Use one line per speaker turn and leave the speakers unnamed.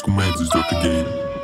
com medos do outro game.